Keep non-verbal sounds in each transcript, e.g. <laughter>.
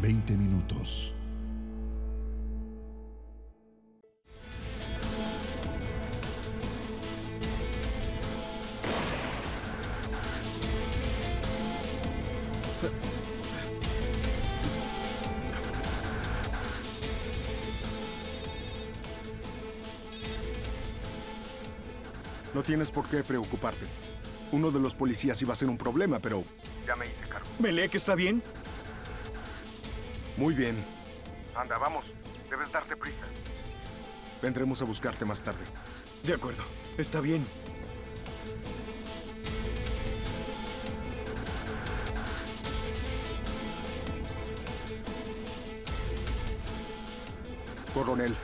20 minutos. No tienes por qué preocuparte. Uno de los policías iba a ser un problema, pero Ya me hice cargo. ¿Melek está bien? Muy bien. Anda, vamos. Debes darte prisa. Vendremos a buscarte más tarde. De acuerdo. Está bien. Coronel,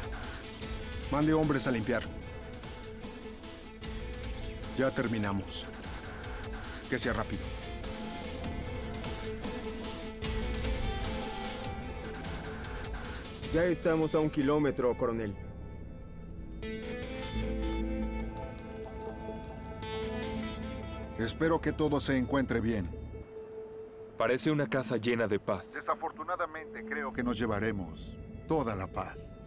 mande hombres a limpiar. Ya terminamos. Que sea rápido. Ya estamos a un kilómetro, coronel. Espero que todo se encuentre bien. Parece una casa llena de paz. Desafortunadamente creo que nos llevaremos toda la paz.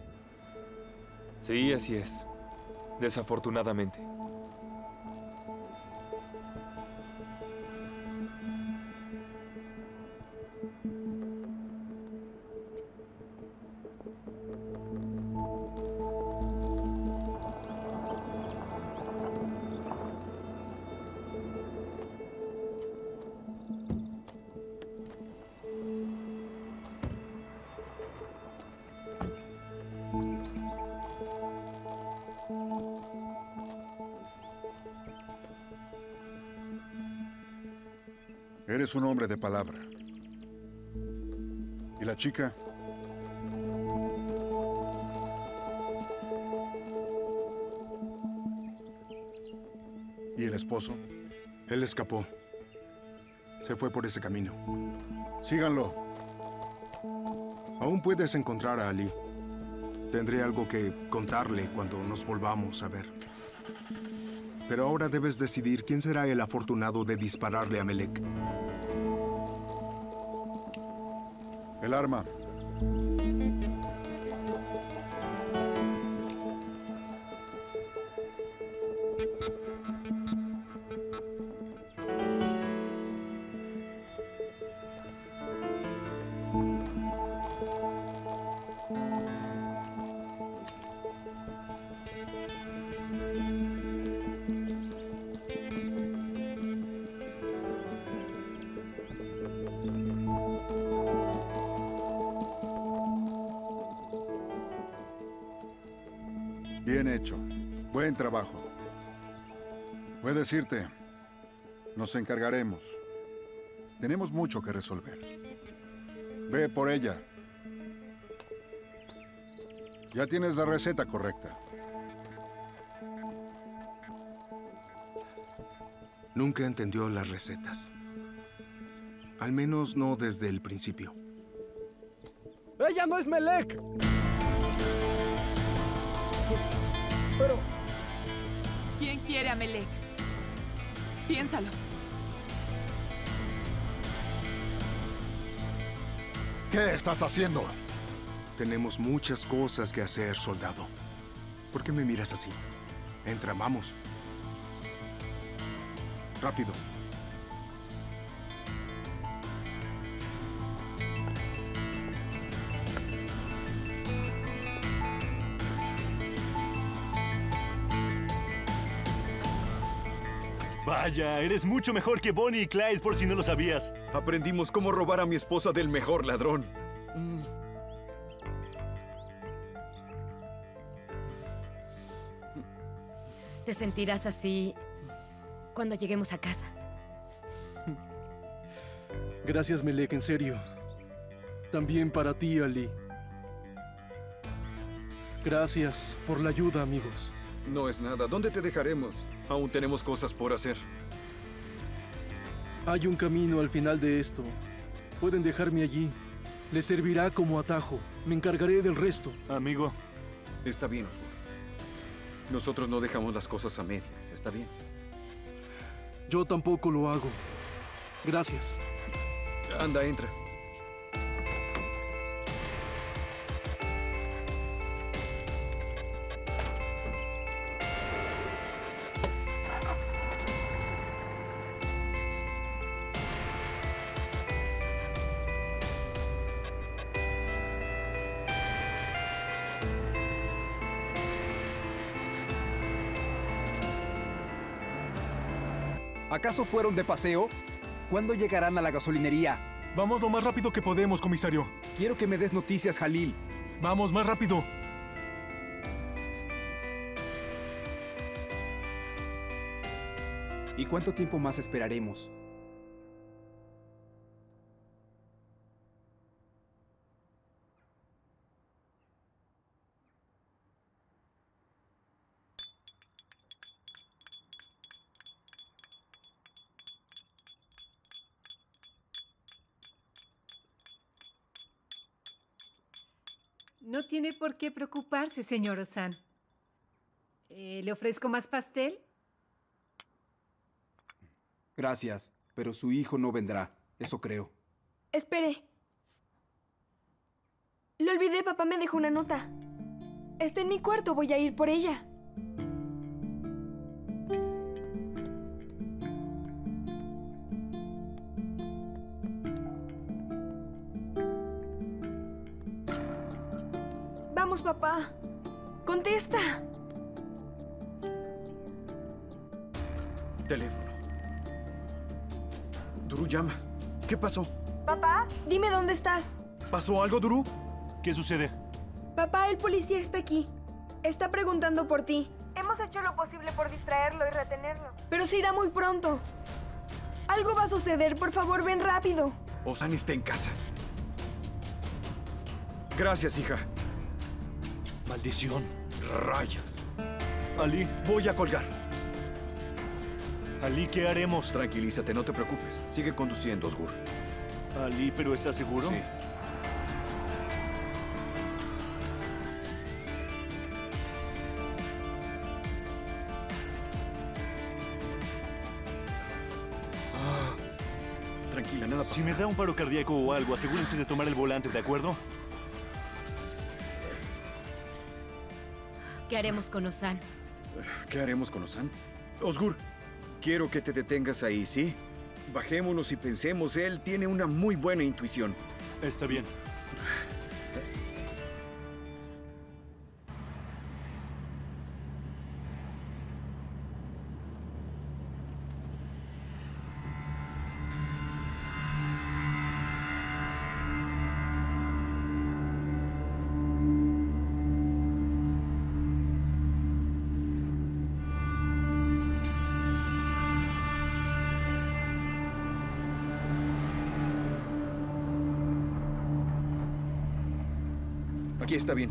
Sí, así es. Desafortunadamente. Eres un hombre de palabra. ¿Y la chica? ¿Y el esposo? Él escapó. Se fue por ese camino. Síganlo. Aún puedes encontrar a Ali. Tendré algo que contarle cuando nos volvamos a ver. Pero ahora debes decidir quién será el afortunado de dispararle a Melek. El arma. Bien hecho. Buen trabajo. Puedes irte. Nos encargaremos. Tenemos mucho que resolver. Ve por ella. Ya tienes la receta correcta. Nunca entendió las recetas. Al menos no desde el principio. ¡Ella no es Melek! Pero... ¿Quién quiere a Melek? Piénsalo. ¿Qué estás haciendo? Tenemos muchas cosas que hacer, soldado. ¿Por qué me miras así? Entra, vamos. Rápido. Vaya, eres mucho mejor que Bonnie y Clyde por si no lo sabías. Aprendimos cómo robar a mi esposa del mejor ladrón. Mm. Te sentirás así cuando lleguemos a casa. Gracias, Melek, en serio. También para ti, Ali. Gracias por la ayuda, amigos. No es nada. ¿Dónde te dejaremos? Aún tenemos cosas por hacer. Hay un camino al final de esto. Pueden dejarme allí. Les servirá como atajo. Me encargaré del resto. Amigo, Está bien, Oswald. Nosotros no dejamos las cosas a medias. ¿Está bien? Yo tampoco lo hago. Gracias. Anda, entra. ¿Acaso fueron de paseo? ¿Cuándo llegarán a la gasolinería? Vamos lo más rápido que podemos, comisario. Quiero que me des noticias, Jalil. Vamos, más rápido. ¿Y cuánto tiempo más esperaremos? Tiene por qué preocuparse, señor Osan. Eh, ¿Le ofrezco más pastel? Gracias, pero su hijo no vendrá. Eso creo. Espere. Lo olvidé, papá me dejó una nota. Está en mi cuarto, voy a ir por ella. Vamos, papá. Contesta. Teléfono. Duru llama. ¿Qué pasó? Papá, dime dónde estás. ¿Pasó algo, Duru? ¿Qué sucede? Papá, el policía está aquí. Está preguntando por ti. Hemos hecho lo posible por distraerlo y retenerlo. Pero se irá muy pronto. Algo va a suceder, por favor, ven rápido. Osan está en casa. Gracias, hija. Maldición. Rayos. Ali, Voy a colgar. Ali, ¿qué haremos? Tranquilízate, no te preocupes. Sigue conduciendo, Osgur. Ali, ¿pero estás seguro? Sí. Ah, tranquila, nada pasa. Si me da un paro cardíaco o algo, asegúrense de tomar el volante, ¿de acuerdo? ¿Qué haremos con Osan? ¿Qué haremos con Osan? Osgur, quiero que te detengas ahí, ¿sí? Bajémonos y pensemos. Él tiene una muy buena intuición. Está bien. Aquí está bien.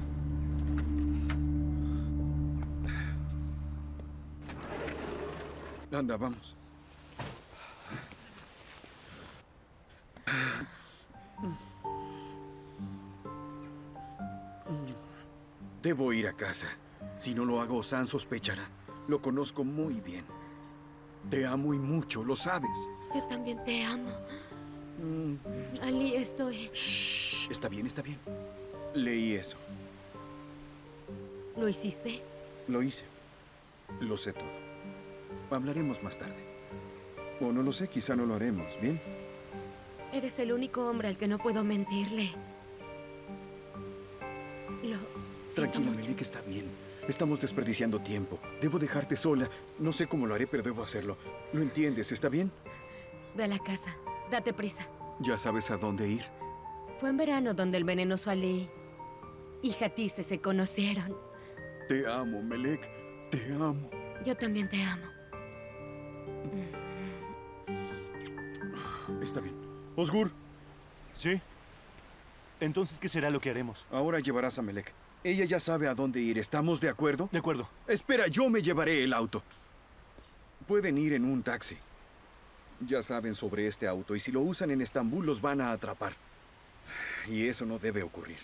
Anda, vamos. Debo ir a casa. Si no lo hago, San sospechará. Lo conozco muy bien. Te amo y mucho, lo sabes. Yo también te amo. Ali, estoy... Shh, está bien, está bien. Leí eso. ¿Lo hiciste? Lo hice. Lo sé todo. Hablaremos más tarde. O no lo sé, quizá no lo haremos, ¿bien? Eres el único hombre al que no puedo mentirle. Lo Tranquila. Melik, está bien. Estamos desperdiciando tiempo. Debo dejarte sola. No sé cómo lo haré, pero debo hacerlo. ¿Lo entiendes? ¿Está bien? Ve a la casa. Date prisa. Ya sabes a dónde ir. Fue en verano donde el venenoso Ali y Hatise se conocieron. Te amo, Melek. Te amo. Yo también te amo. Está bien. Osgur, ¿Sí? Entonces, ¿qué será lo que haremos? ahora llevarás a Melek. Ella ya sabe a dónde ir. ¿Estamos de acuerdo? De acuerdo. Espera, yo me llevaré el auto. Pueden ir en un taxi. Ya saben sobre este auto y si lo usan en Estambul los van a atrapar. Y eso no debe ocurrir.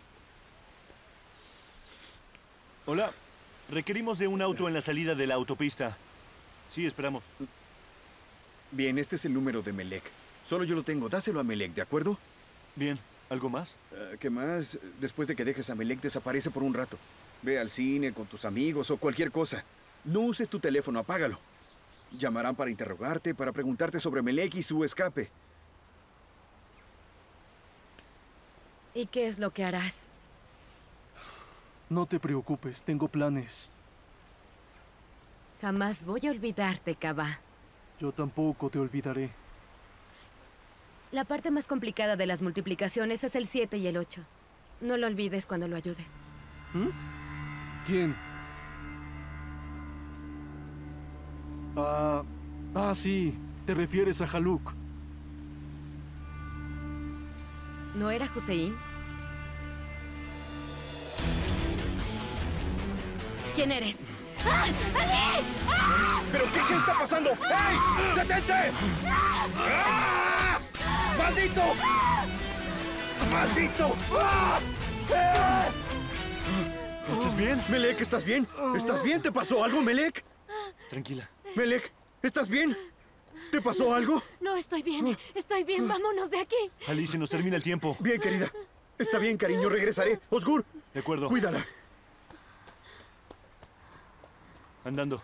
Hola. Requerimos de un auto en la salida de la autopista. Sí, esperamos. Bien, este es el número de Melek. Solo yo lo tengo. Dáselo a Melek, ¿de acuerdo? Bien. ¿Algo más? Eh, ¿Qué más? Después de que dejes a Melek, desaparece por un rato. Ve al cine con tus amigos o cualquier cosa. No uses tu teléfono, apágalo. Llamarán para interrogarte, para preguntarte sobre Melek y su escape. ¿Y qué es lo que harás? No te preocupes, tengo planes. Jamás voy a olvidarte, Kaba. Yo tampoco te olvidaré. La parte más complicada de las multiplicaciones es el 7 y el 8. No lo olvides cuando lo ayudes. ¿Mm? ¿Quién? Ah, ah, sí. Te refieres a Haluk. ¿No era Hussein? ¿Quién eres? ¡Ah! ¡Ali! ¡Ah! ¿Pero qué, qué está pasando? ¡Ey! ¡Detente! ¡Ah! ¡Maldito! ¡Maldito! ¡Ah! ¡Eh! ¿Estás bien? Melek, ¿estás bien? ¿Estás bien? ¿Te pasó algo, Melek? Tranquila. Melek, ¿estás bien? ¿Te pasó algo? No, estoy bien. Estoy bien. Vámonos de aquí. Ali, se nos termina el tiempo. Bien, querida. Está bien, cariño. Regresaré. Osgur. De acuerdo. Cuídala. Andando.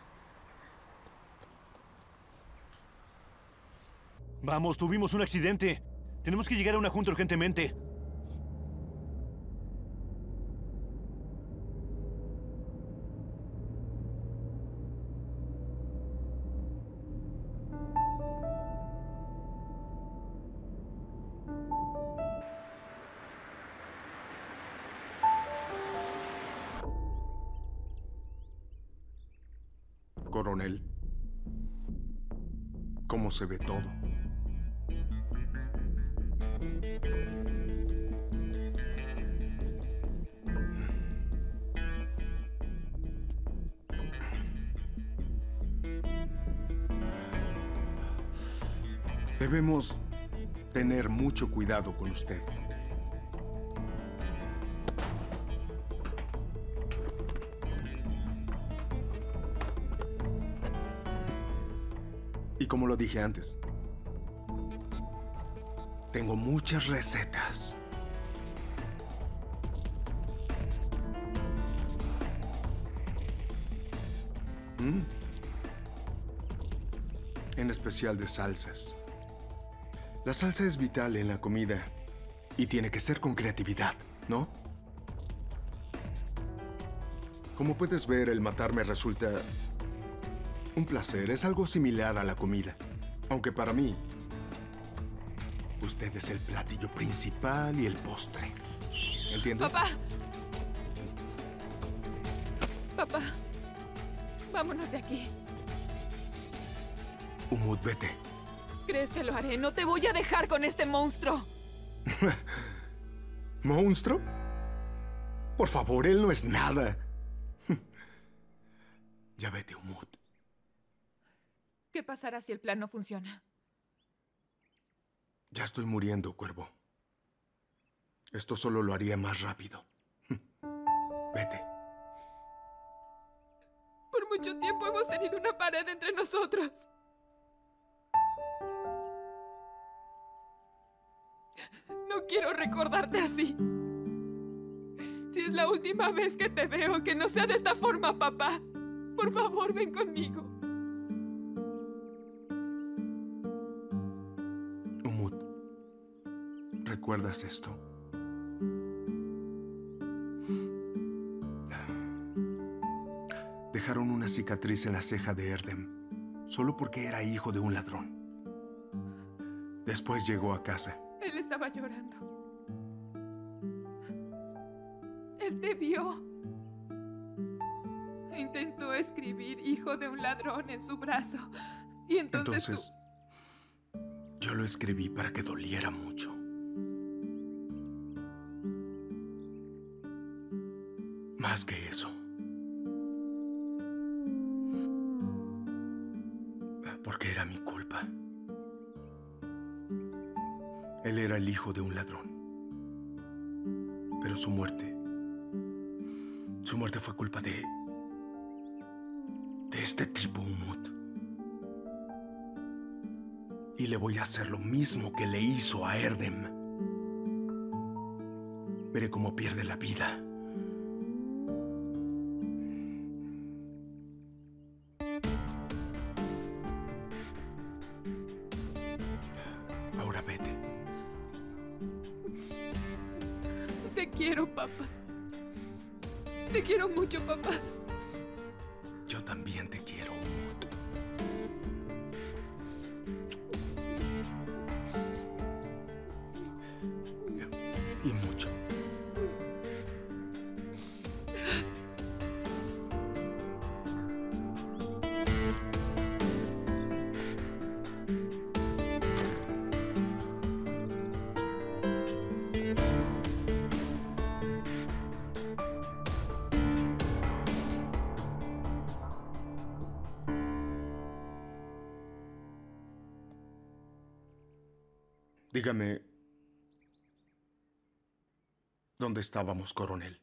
Vamos, tuvimos un accidente. Tenemos que llegar a una junta urgentemente. ¿Cómo se ve todo? Debemos tener mucho cuidado con usted. Y como lo dije antes, tengo muchas recetas. Mm. En especial de salsas. La salsa es vital en la comida y tiene que ser con creatividad, ¿no? Como puedes ver, el matarme resulta un placer. Es algo similar a la comida. Aunque para mí, usted es el platillo principal y el postre. ¿Entiendes? Papá. Papá. Vámonos de aquí. Umut, vete. ¿Crees que lo haré? No te voy a dejar con este monstruo. <laughs> ¿Monstruo? Por favor, él no es nada. <laughs> ya vete, Umut. ¿Qué pasará si el plan no funciona? Ya estoy muriendo, cuervo. Esto solo lo haría más rápido. <laughs> Vete. Por mucho tiempo hemos tenido una pared entre nosotros. No quiero recordarte así. Si es la última vez que te veo, que no sea de esta forma, papá. Por favor, ven conmigo. ¿Recuerdas esto? Dejaron una cicatriz en la ceja de Erdem, solo porque era hijo de un ladrón. Después llegó a casa. Él estaba llorando. Él te vio. Intentó escribir hijo de un ladrón en su brazo. Y entonces, Entonces, yo lo escribí para que doliera mucho. Más que eso. Porque era mi culpa. Él era el hijo de un ladrón. Pero su muerte... Su muerte fue culpa de... De este tipo, Umut. Y le voy a hacer lo mismo que le hizo a Erdem. Veré cómo pierde la vida. Te quiero mucho, ¿dónde estábamos, coronel?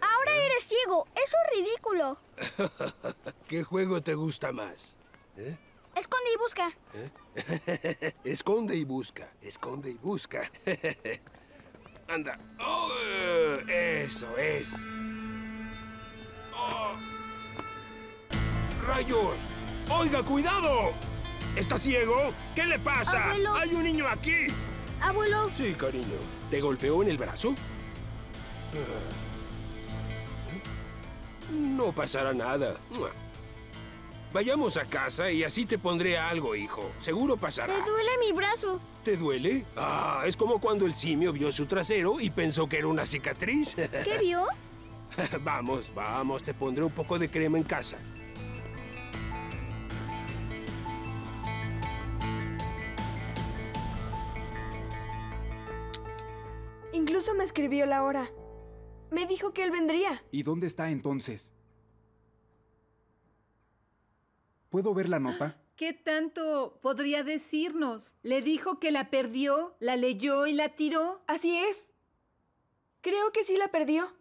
Ahora eres ciego. Eso es ridículo. <laughs> ¿Qué juego te gusta más? ¿Eh? Esconde y busca. <laughs> esconde y busca, esconde y busca. <laughs> Anda. Oh, eso es. Oh. ¡Rayos! ¡Oiga, cuidado! ¿Está ciego? ¿Qué le pasa? Abuelo. ¡Hay un niño aquí! Abuelo. Sí, cariño. ¿Te golpeó en el brazo? No pasará nada. Vayamos a casa y así te pondré algo, hijo. Seguro pasará. Me duele mi brazo. ¿Te duele? Ah, es como cuando el simio vio su trasero y pensó que era una cicatriz. ¿Qué vio? <laughs> vamos, vamos, te pondré un poco de crema en casa. Incluso me escribió la hora. Me dijo que él vendría. ¿Y dónde está entonces? ¿Puedo ver la nota? <gasps> ¿Qué tanto podría decirnos? ¿Le dijo que la perdió, la leyó y la tiró? Así es. Creo que sí la perdió.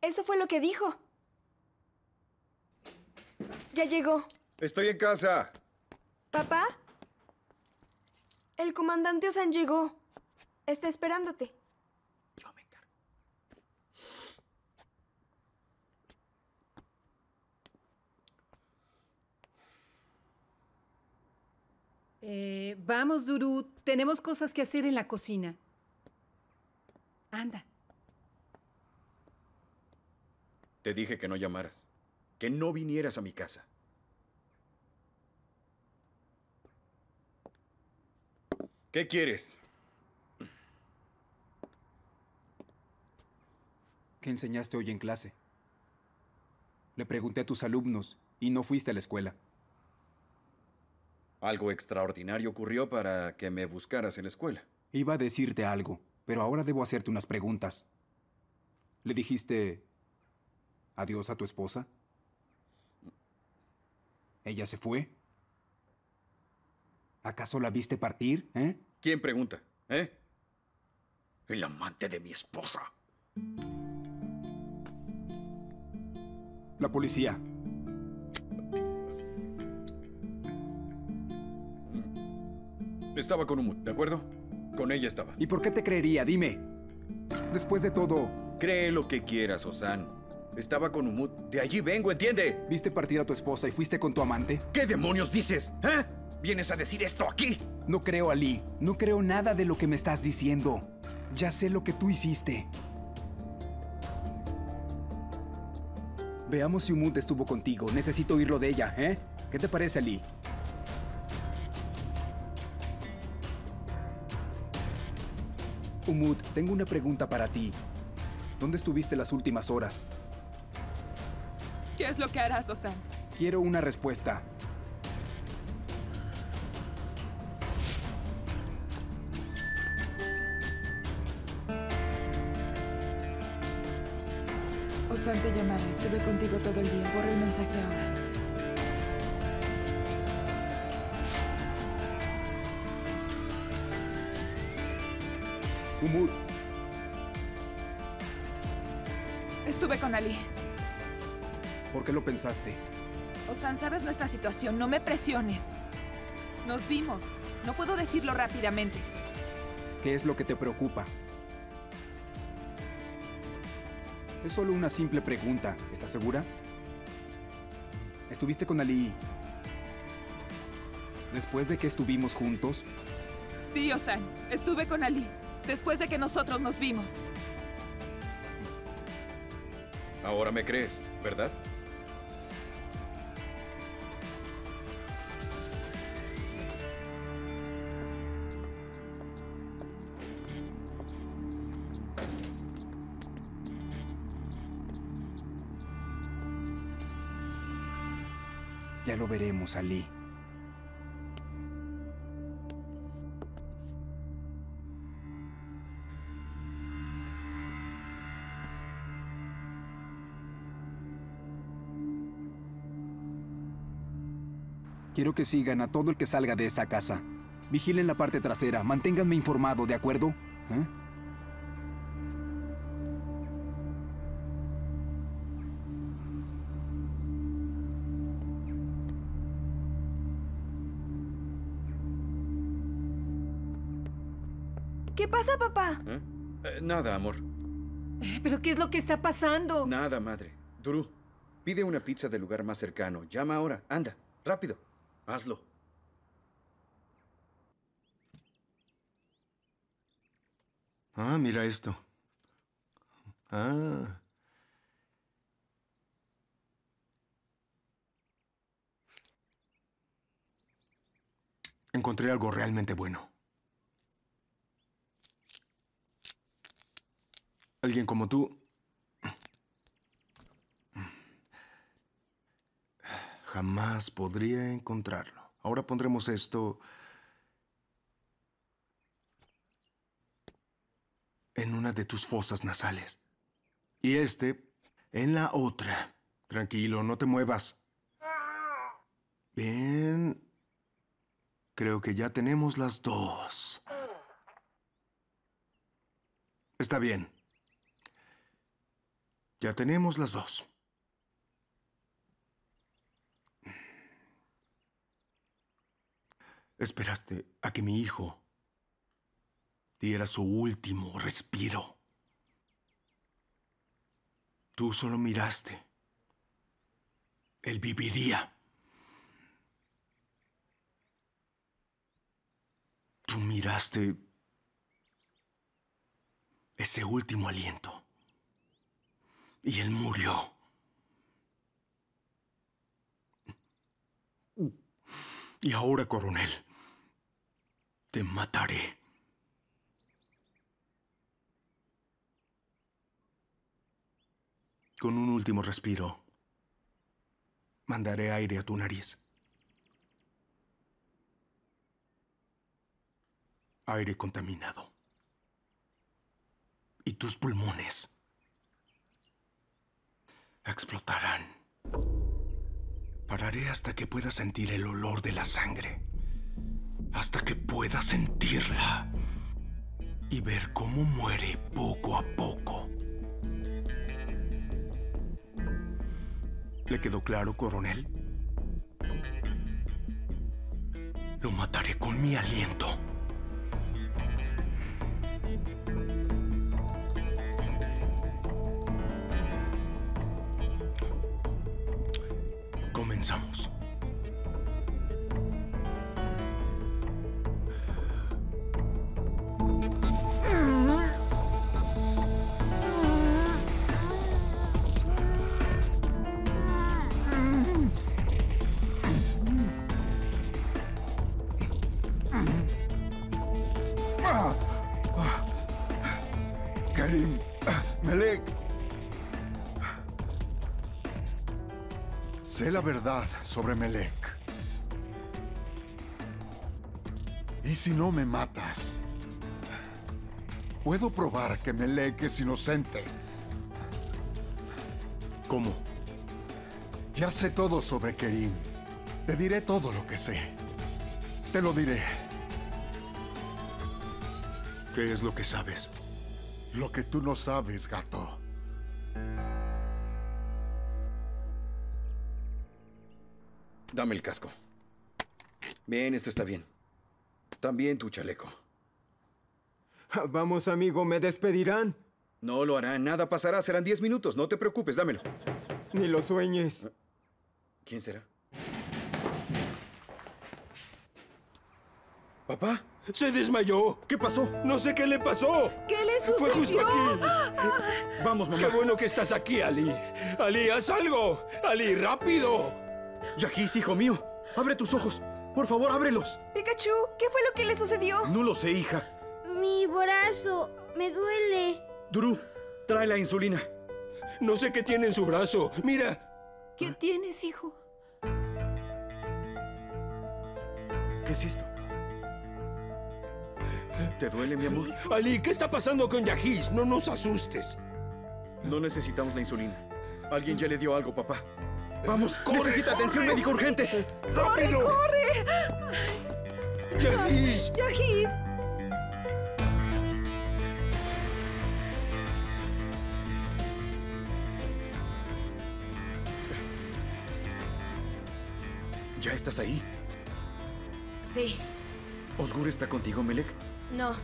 Eso fue lo que dijo. Ya llegó. Estoy en casa. ¿Papá? El comandante Osan llegó. Está esperándote. Eh, vamos, Duru. Tenemos cosas que hacer en la cocina. Anda. Te dije que no llamaras. Que no vinieras a mi casa. ¿Qué quieres? ¿Qué enseñaste hoy en clase? Le pregunté a tus alumnos y no fuiste a la escuela. Algo extraordinario ocurrió para que me buscaras en la escuela. Iba a decirte algo, pero ahora debo hacerte unas preguntas. ¿Le dijiste adiós a tu esposa? ¿Ella se fue? ¿Acaso la viste partir, eh? ¿Quién pregunta? ¿Eh? El amante de mi esposa. La policía. Estaba con Umut, ¿de acuerdo? Con ella estaba. ¿Y por qué te creería? Dime. Después de todo... Cree lo que quieras, Osan. Estaba con Umut. De allí vengo, ¿entiende? ¿Viste partir a tu esposa y fuiste con tu amante? ¿Qué demonios dices? ¿Eh? ¿Vienes a decir esto aquí? No creo, Ali. No creo nada de lo que me estás diciendo. Ya sé lo que tú hiciste. Veamos si Umut estuvo contigo. Necesito oírlo de ella, ¿eh? ¿Qué te parece, Ali? Umut, tengo una pregunta para ti. ¿Dónde estuviste las últimas horas? ¿Qué es lo que harás, Osan? Quiero una respuesta. Osan te llamará. Estuve contigo todo el día. Borra el mensaje ahora. Umut, Estuve con Ali. ¿por qué lo pensaste? Osan, sabes nuestra situación. No me presiones. Nos vimos. No puedo decirlo rápidamente. ¿Qué es lo que te preocupa? Es solo una simple pregunta. ¿Estás segura? ¿Estuviste con Ali después de que estuvimos juntos? Sí, Osan. Estuve con Ali después de que nosotros nos vimos. Ahora me crees, ¿verdad? Ya lo veremos, Ali. Quiero que sigan a todo el que salga de esa casa. Vigilen la parte trasera. Manténganme informado, ¿de acuerdo? ¿Eh? ¿Qué pasa, papá? ¿Eh? Eh, nada, amor. ¿Pero qué es lo que está pasando? Nada, madre. Duru, pide una pizza del lugar más cercano. Llama ahora. Anda, rápido. Hazlo. Ah, mira esto. Ah. Encontré algo realmente bueno. Alguien como tú jamás podría encontrarlo. Ahora pondremos esto en una de tus fosas nasales. Y este en la otra. Tranquilo, no te muevas. Bien. Creo que ya tenemos las dos. Está bien. Ya tenemos las dos. Esperaste a que mi hijo diera su último respiro. Tú solo miraste. Él viviría. Tú miraste ese último aliento. Y él murió. Y ahora, coronel, te mataré. Con un último respiro, mandaré aire a tu nariz. Aire contaminado. Y tus pulmones explotarán. Pararé hasta que puedas sentir el olor de la sangre. Hasta que puedas sentirla. Y ver cómo muere poco a poco. ¿Le quedó claro, coronel? Lo mataré con mi aliento. Comenzamos. Sé la verdad sobre Melek. Y si no me matas, puedo probar que Melek es inocente. ¿Cómo? Ya sé todo sobre Kerim. Te diré todo lo que sé. Te lo diré. ¿Qué es lo que sabes? Lo que tú no sabes, gato. Dame el casco. Bien, esto está bien. También tu chaleco. Vamos, amigo, ¿me despedirán? No lo harán, nada pasará, serán 10 minutos, no te preocupes, dámelo. Ni lo sueñes. ¿Quién será? ¿Papá? Se desmayó. ¿Qué pasó? No sé qué le pasó. ¿Qué le Fue justo sucedió? aquí. Vamos, mamá. Qué bueno que estás aquí, Ali. Ali, haz algo. Ali, rápido. Yahis, hijo mío, abre tus ojos. Por favor, ábrelos. Pikachu, ¿qué fue lo que le sucedió? No lo sé, hija. Mi brazo me duele. Duru, trae la insulina. No sé qué tiene en su brazo. Mira. ¿Qué tienes, hijo? ¿Qué es esto? ¿Te duele, mi amor? Ali, ¿qué está pasando con Yahis? No nos asustes. No necesitamos la insulina. Alguien ya le dio algo, papá. Vamos, ¡Corre, necesita atención corre! médica urgente. ¡Rápido! ¡Corre! ¡Yahis! ¡Yahis! ¿Ya estás ahí? Sí, ¿Osgur está contigo, Melek? no.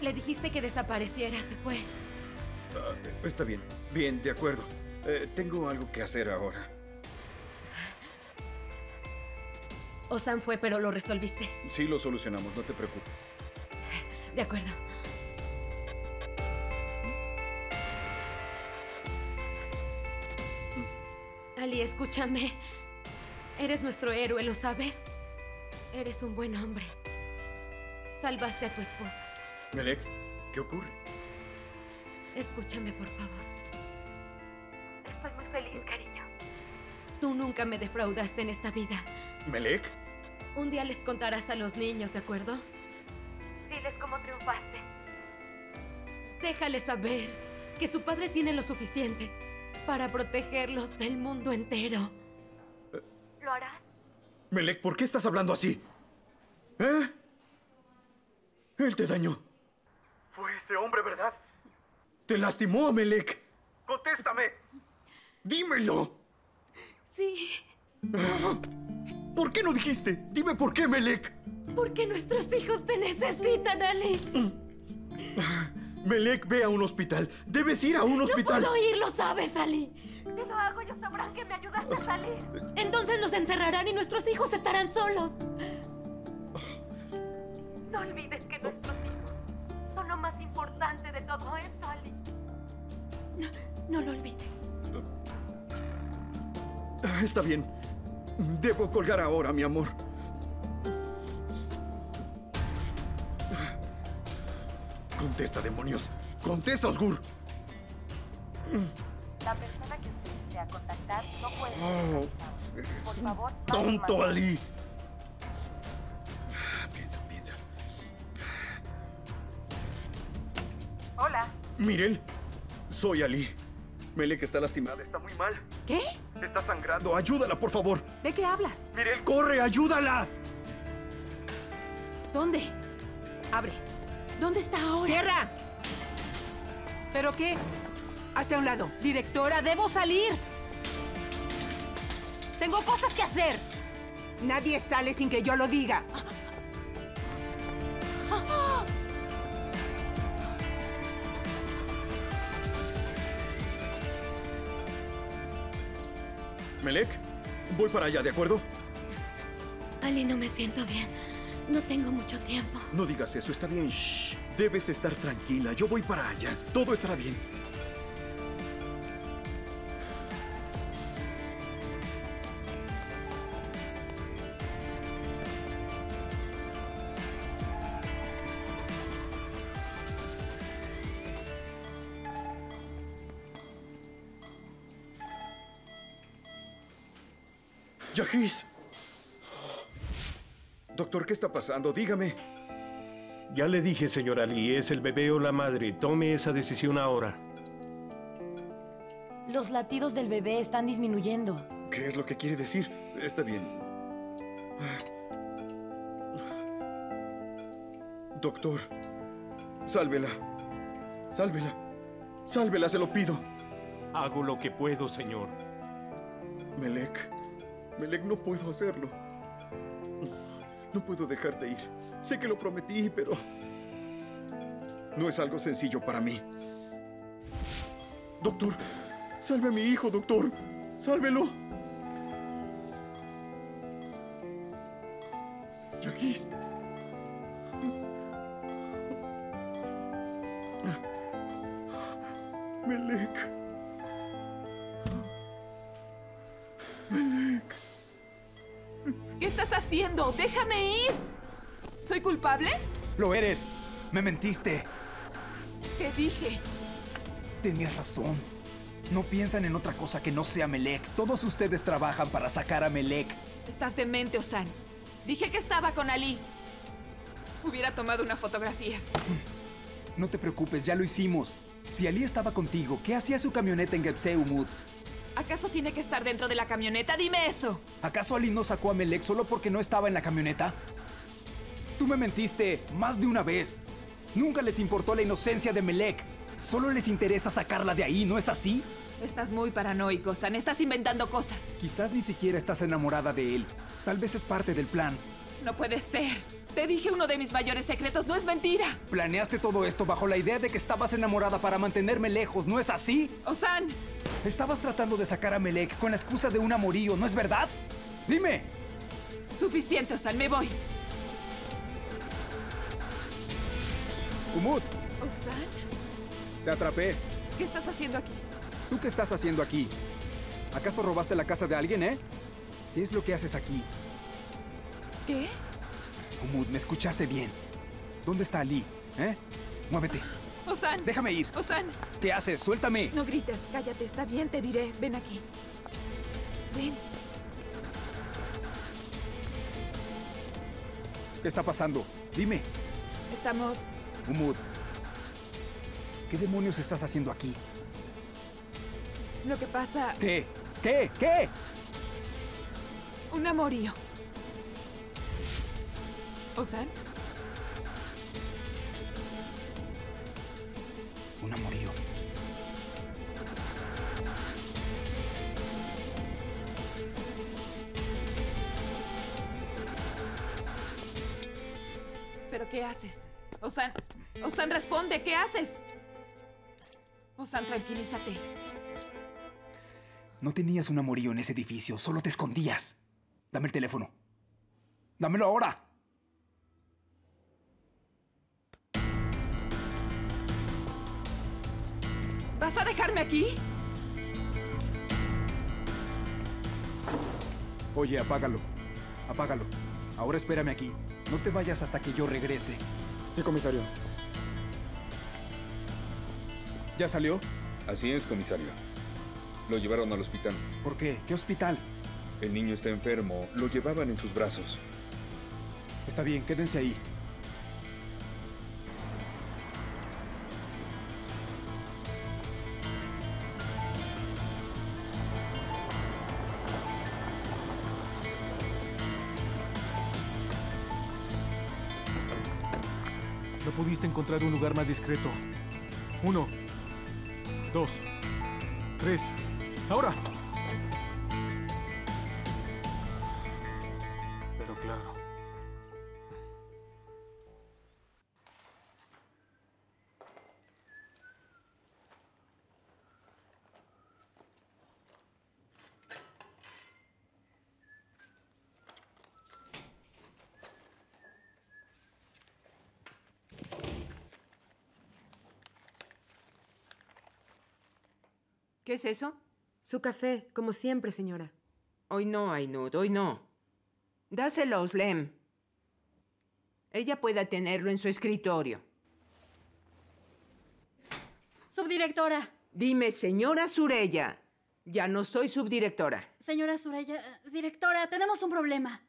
Le dijiste que desapareciera, se fue. Ah, está bien. Bien, de acuerdo. Eh, tengo algo que hacer ahora. Osan fue, pero lo resolviste. Sí, lo solucionamos, no te preocupes. De acuerdo. Ali, escúchame. Eres nuestro héroe, ¿lo sabes? Eres un buen hombre. Salvaste a tu esposa. Melek, ¿qué ocurre? Escúchame, por favor. Estoy muy feliz, cariño. Tú nunca me defraudaste en esta vida. ¿Melek? Un día les contarás a los niños, ¿de acuerdo? Diles cómo triunfaste. Déjales saber que su padre tiene lo suficiente para protegerlos del mundo entero. ¿Lo harás? Melek, ¿por qué estás hablando así? ¿Eh? Él te dañó. Fue ese hombre, ¿verdad? Te lastimó, Melek. ¡Contéstame! ¡Dímelo! Sí, <gasps> ¿Por qué no dijiste? Dime por qué, Melek. porque nuestros hijos te necesitan, Ali. Melek, ve a un hospital. Debes ir a un hospital. No puedo ir, lo sabes, Ali. Si lo hago, ellos sabrán que me ayudaste a salir. Entonces nos encerrarán y nuestros hijos estarán solos. No olvides que nuestros hijos son lo más importante de todo esto, Ali. No, no lo olvides. Ah, Está bien. Debo colgar ahora, mi amor. Contesta, demonios. Contesta, Osgur. La persona que usted desea contactar no puede ser Oh, eres Por un favor, tonto, más- Ali. Piensa, piensa. Hola. Mirel, soy Ali. Melek está lastimada, está muy mal. ¿Qué? Está sangrando. Ayúdala, por favor. ¿De qué hablas? Mirel, corre, ayúdala. ¿Dónde? Abre. ¿Dónde está ahora? ¡Cierra! ¿Pero qué? Hazte a un lado. Directora, debo salir. Tengo cosas que hacer. Nadie sale sin que yo lo diga. Melek, voy para allá, ¿de acuerdo? Ali, no me siento bien. No tengo mucho tiempo. No digas eso, está bien. Shh. Debes estar tranquila. Yo voy para allá. Todo estará bien. Yahis. Doctor, ¿qué está pasando? Dígame. Ya le dije, señor Ali, es el bebé o la madre. Tome esa decisión ahora. Los latidos del bebé están disminuyendo. ¿Qué es lo que quiere decir? Está bien. Doctor, sálvela. Sálvela. Sálvela, se lo pido. Hago lo que puedo, señor. Melek. Melek, no puedo hacerlo. No puedo dejarte ir. Sé que lo prometí, pero... No es algo sencillo para mí. Doctor, salve a mi hijo, doctor. Sálvelo. Yaquis. ¡Déjame ir! ¿Soy culpable? Lo eres. Me mentiste. ¿Qué dije? Tenías razón. No piensan en otra cosa que no sea Melek. Todos ustedes trabajan para sacar a Melek. Estás demente, Osan. Dije que estaba con Ali. Hubiera tomado una fotografía. No te preocupes, ya lo hicimos. Si Ali estaba contigo, ¿qué hacía su camioneta en Gepse Umud? ¿Acaso tiene que estar dentro de la camioneta? Dime eso. ¿Acaso Ali no sacó a Melek solo porque no estaba en la camioneta? Tú me mentiste más de una vez. Nunca les importó la inocencia de Melek. Solo les interesa sacarla de ahí, ¿no es así? Estás muy paranoico, San. Estás inventando cosas. Quizás ni siquiera estás enamorada de él. Tal vez es parte del plan. No puede ser. Te dije uno de mis mayores secretos, no es mentira. Planeaste todo esto bajo la idea de que estabas enamorada para mantenerme lejos, ¿no es así? Osan. Estabas tratando de sacar a Melek con la excusa de un amorío, ¿no es verdad? Dime. Suficiente, Osan, me voy. Umut, Osan, te atrapé. ¿qué estás haciendo aquí? ¿Tú qué estás haciendo aquí? ¿Acaso robaste la casa de alguien, eh? ¿Qué es lo que haces aquí? ¿Qué? Umut, me escuchaste bien. ¿Dónde está Ali? ¿Eh? Muévete. Osan. Déjame ir. Osan. ¿Qué haces? Suéltame. Shh, no grites, cállate, está bien, te diré. Ven aquí. Ven. ¿Qué está pasando? Dime. Estamos... Umut. ¿Qué demonios estás haciendo aquí? Lo que pasa... ¿Qué? ¿Qué? ¿Qué? Un amorío. ¿Osan? Osan... Osan, responde, ¿qué haces? Osan, tranquilízate. No tenías un amorío en ese edificio, solo te escondías. Dame el teléfono. Dámelo ahora. ¿Vas a dejarme aquí? Oye, apágalo. Apágalo. Ahora espérame aquí. No te vayas hasta que yo regrese. Sí, comisario. ¿Ya salió? Así es, comisario. Lo llevaron al hospital. ¿Por qué? ¿Qué hospital? El niño está enfermo. Lo llevaban en sus brazos. Está bien, quédense ahí. Encontrar un lugar más discreto. Uno, dos, tres. ¡Ahora! ¿Qué es eso? Su café, como siempre, señora. Hoy no, Ainud, hoy no. Dáselo a Oslem. Ella pueda tenerlo en su escritorio. Subdirectora. Dime, señora Surella. Ya no soy subdirectora. Señora Surella, directora, tenemos un problema.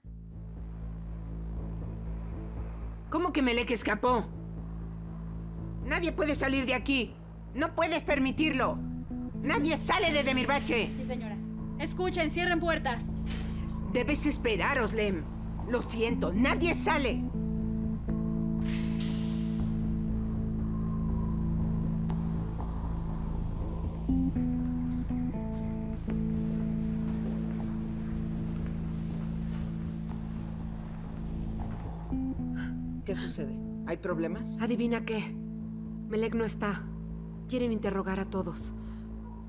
¿Cómo que Melek escapó? Nadie puede salir de aquí. No puedes permitirlo. Nadie sale de Demirbache. Sí, señora. Escuchen, cierren puertas. Debes esperar, Oslem. Lo siento, nadie sale. ¿Qué sucede? ¿Hay problemas? Adivina qué. Melek no está. Quieren interrogar a todos.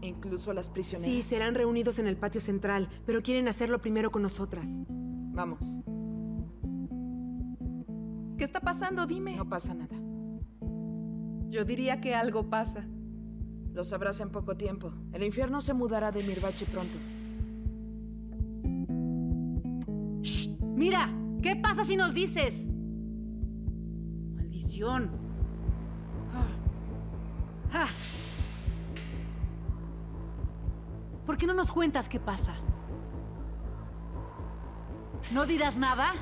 ¿Incluso a las prisioneras? Sí, serán reunidos en el patio central, pero quieren hacerlo primero con nosotras. Vamos. ¿Qué está pasando? Dime. No pasa nada. Yo diría que algo pasa. Lo sabrás en poco tiempo. El infierno se mudará de Mirbachi pronto. Mira, ¿qué pasa si nos dices? Maldición. Ah. ¿Por qué no nos cuentas qué pasa? ¿No dirás nada?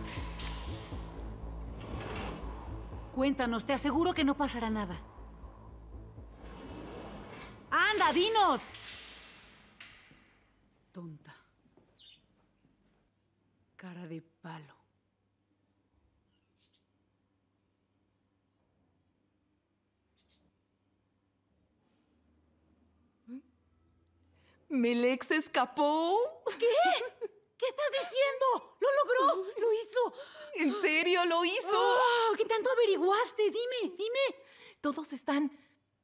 Cuéntanos, te aseguro que no pasará nada. ¡Anda, dinos! Tonta. Cara de palo. ¿Melek se escapó? ¿Qué? ¿Qué estás diciendo? ¡Lo logró! ¡Lo hizo! ¿En serio lo hizo? Oh, ¿Qué tanto averiguaste? Dime, dime. Todos están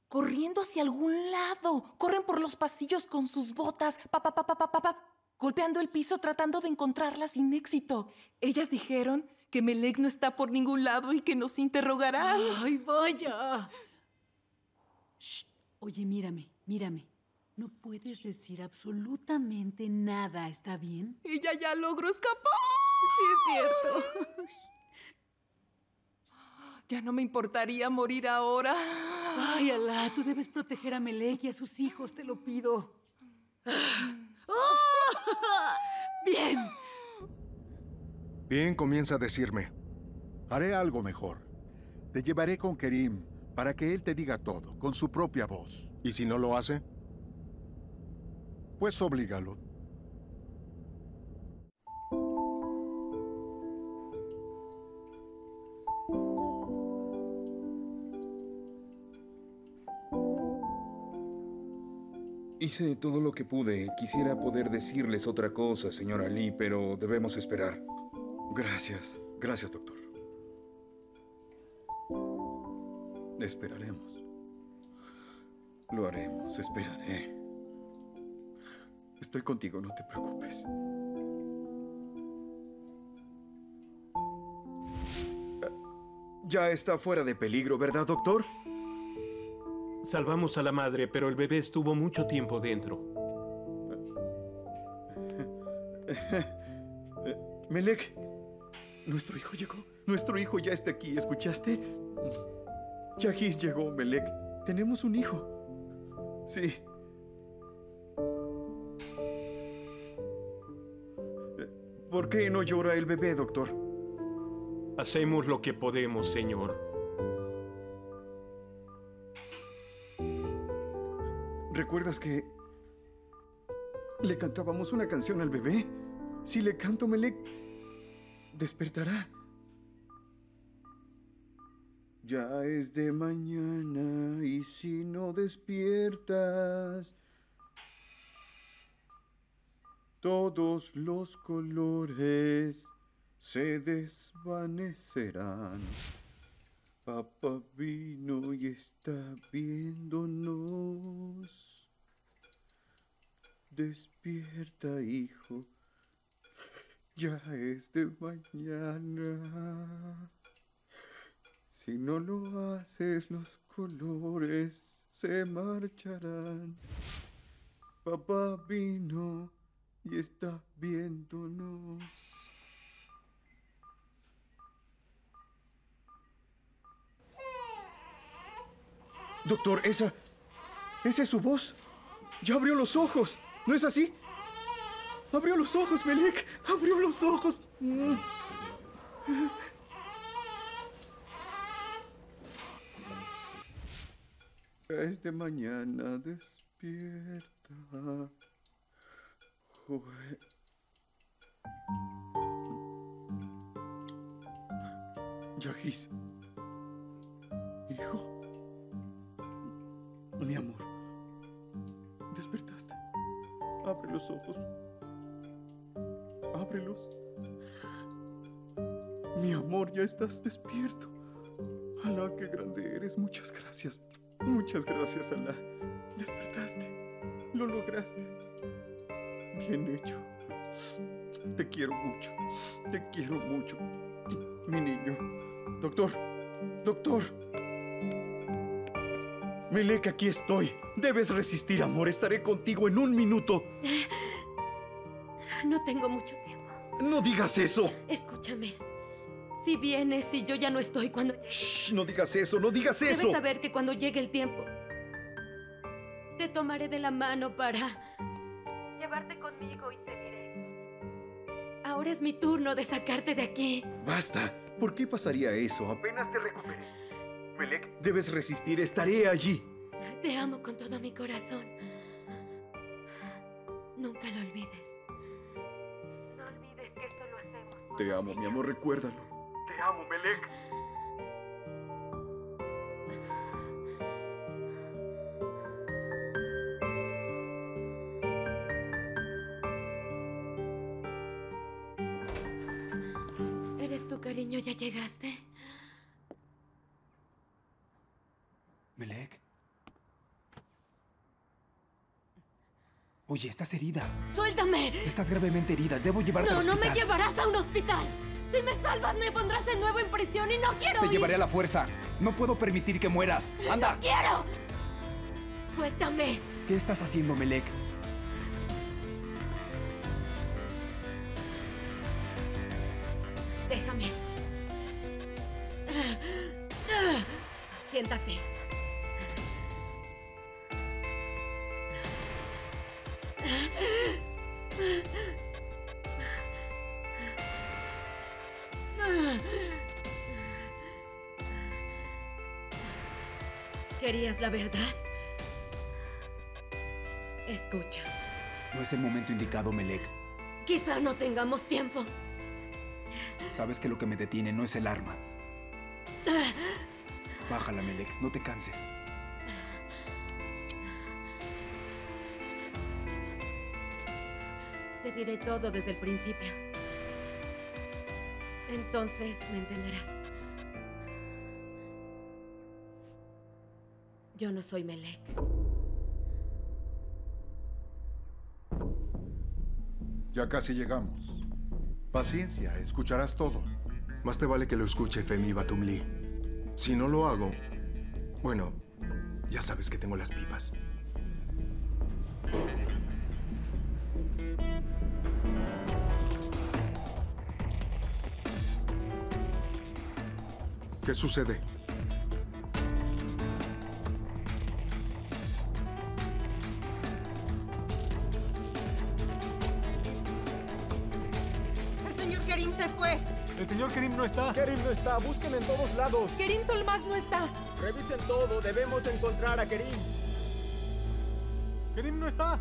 corriendo hacia algún lado. Corren por los pasillos con sus botas, pa, pa, pa, pa, pa, pa, pa, golpeando el piso tratando de encontrarla sin éxito. Ellas dijeron que Melek no está por ningún lado y que nos interrogarán. ¡Ay, vaya! Shh. Oye, mírame, mírame. No puedes decir absolutamente nada, ¿está bien? Ella ya logró escapar. Sí, es cierto. Ya no me importaría morir ahora. Ay, Alá, tú debes proteger a Melek y a sus hijos, te lo pido. Bien. Bien, comienza a decirme. Haré algo mejor. Te llevaré con Kerim para que él te diga todo, con su propia voz. ¿Y si no lo hace? Pues oblígalo. Hice todo lo que pude. Quisiera poder decirles otra cosa, señora Lee, pero debemos esperar. Gracias. Gracias, doctor. Esperaremos. Lo haremos. Esperaré. Estoy contigo, no te preocupes. Ya está fuera de peligro, ¿verdad, doctor? Salvamos a la madre, pero el bebé estuvo mucho tiempo dentro. <laughs> Melek, nuestro hijo llegó. Nuestro hijo ya está aquí, ¿escuchaste? Yahis llegó, Melek. Tenemos un hijo. Sí. ¿Por qué no llora el bebé, doctor? Hacemos lo que podemos, señor. ¿Recuerdas que le cantábamos una canción al bebé? Si le canto, Melek, despertará. Ya es de mañana y si no despiertas, todos los colores se desvanecerán. Papá vino y está viéndonos. Despierta, hijo. Ya es de mañana. Si no lo haces, los colores se marcharán. Papá vino y está viéndonos. Doctor, esa... Esa es su voz. Ya abrió los ojos. ¿No es así? Abrió los ojos, Melek. Abrió los ojos. Es de mañana, despierta. Yahis. Hijo. Mi amor. Despertaste. Abre los ojos. Ábrelos. Mi amor, ya estás despierto. Alá, qué grande eres. Muchas gracias. Muchas gracias, Alá. Despertaste. Lo lograste. Bien hecho. Te quiero mucho. Te quiero mucho. Mi niño. Doctor. Doctor. Melek, aquí estoy. Debes resistir, amor. Estaré contigo en un minuto. No tengo mucho tiempo. No digas eso. Escúchame. Si vienes y yo ya no estoy cuando... Shh, no digas eso. No digas eso. Debes saber que cuando llegue el tiempo, te tomaré de la mano para conmigo y te diré. Ahora es mi turno de sacarte de aquí. Basta. ¿Por qué pasaría eso? Apenas te recuperé. Melek, Debes resistir, estaré allí. Te amo con todo mi corazón. Nunca lo olvides. No olvides que esto lo hacemos. Te amo, mi amor, recuérdalo. te amo, Melek. Oye, estás herida. ¡Suéltame! Estás gravemente herida. Debo llevarte No, al no hospital. me llevarás a un hospital. Si me salvas, me pondrás de nuevo en prisión y no quiero Te ir. llevaré a la fuerza. No puedo permitir que mueras. ¡Anda! ¡No quiero! ¡Suéltame! ¿Qué estás haciendo, Melek? No tengamos tiempo. Sabes que lo que me detiene no es el arma. Bájala, Melek. No te canses. Te diré todo desde el principio. Entonces me entenderás. Yo no soy Melek. Ya casi llegamos. Paciencia, escucharás todo. Más te vale que lo escuche Femi Batumli. Si no lo hago, bueno, ya sabes que tengo las pipas. ¿Qué sucede? Señor Kerim no está. Kerim no está. Busquen en todos lados. Kerim Solmaz no está. Revisen todo. Debemos encontrar a Kerim. Kerim no está.